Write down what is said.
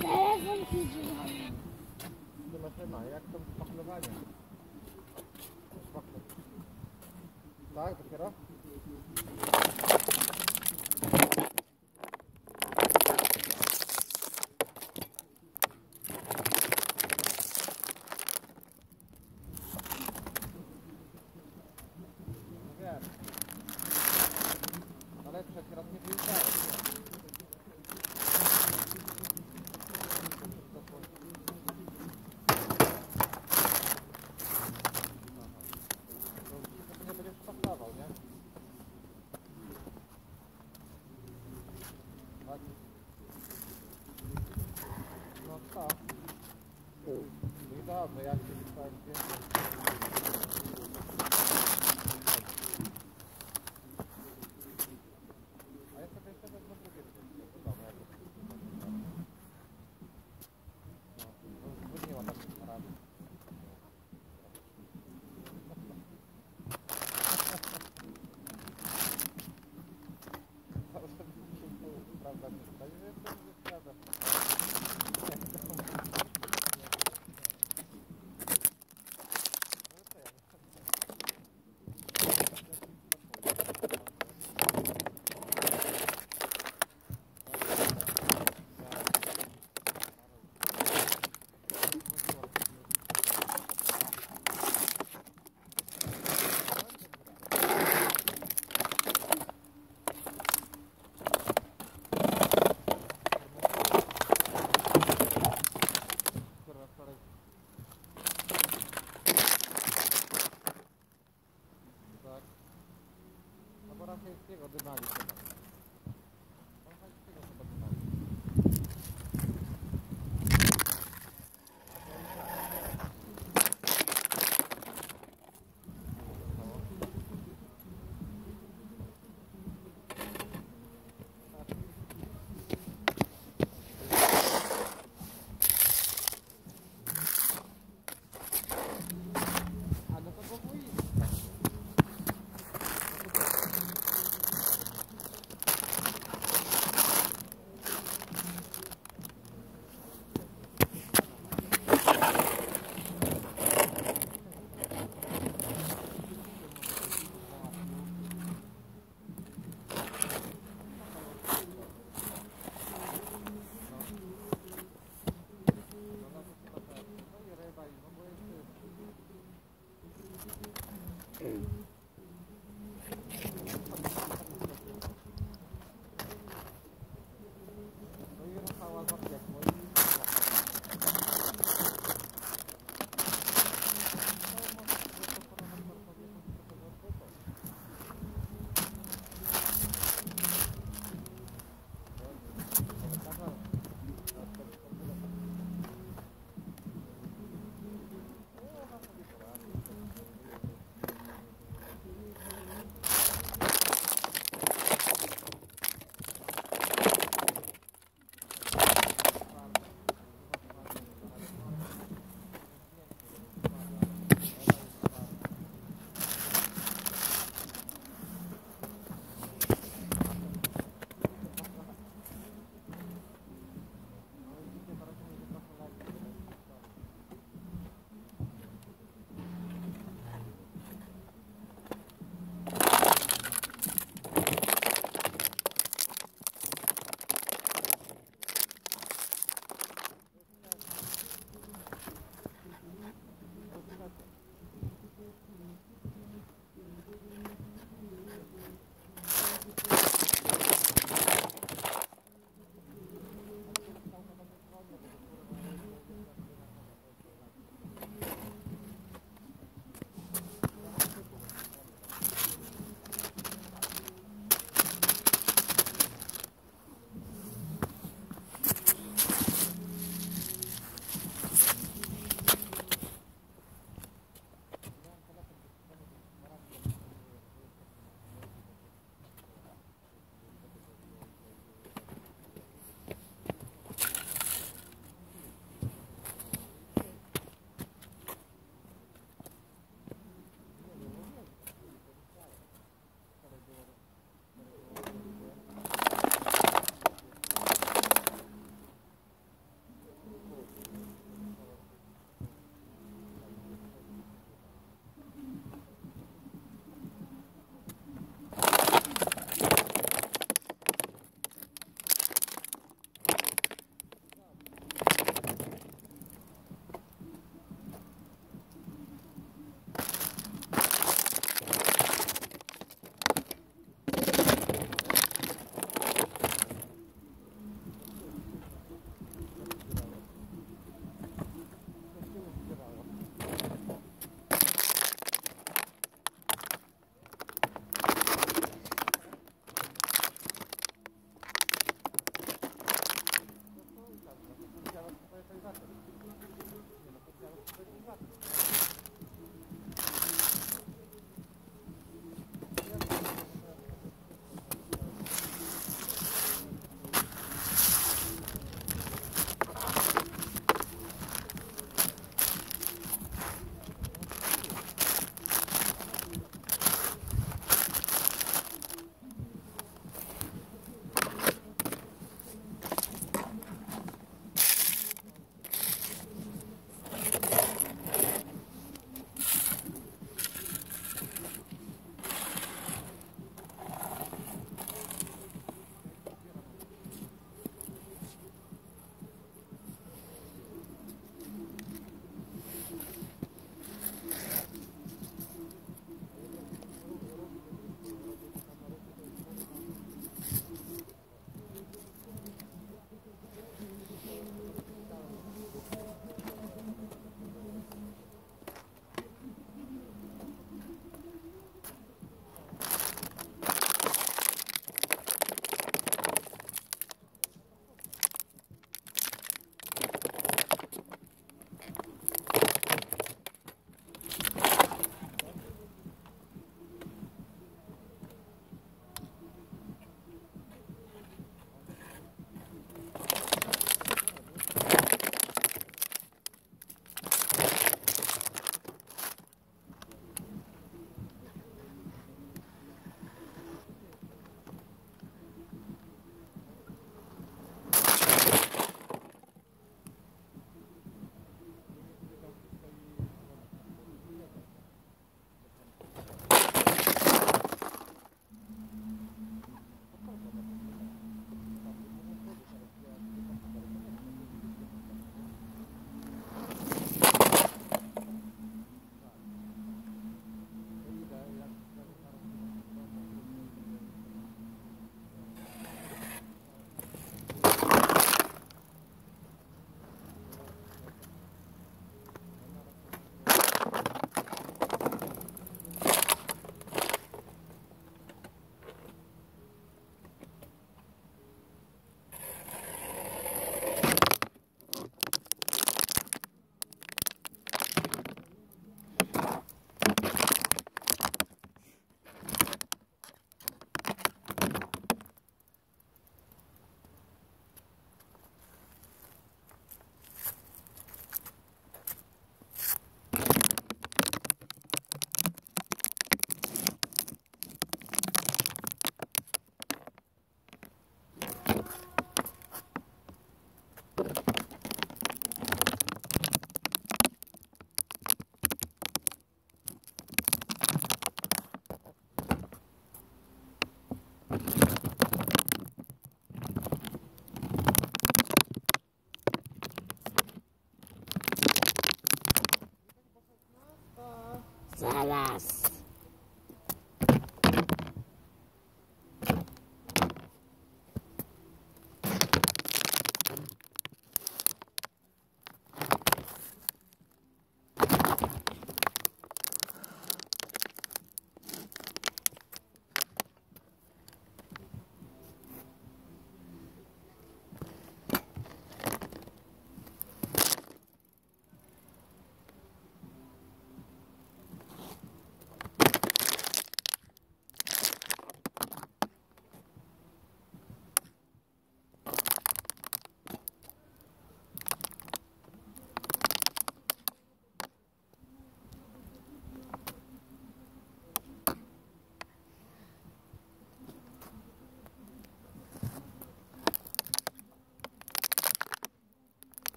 Telefon idzie do mnie. Nie ma nie ma, jak to spaklowanie? Tak, dopiero? dog, they actually Zaraz.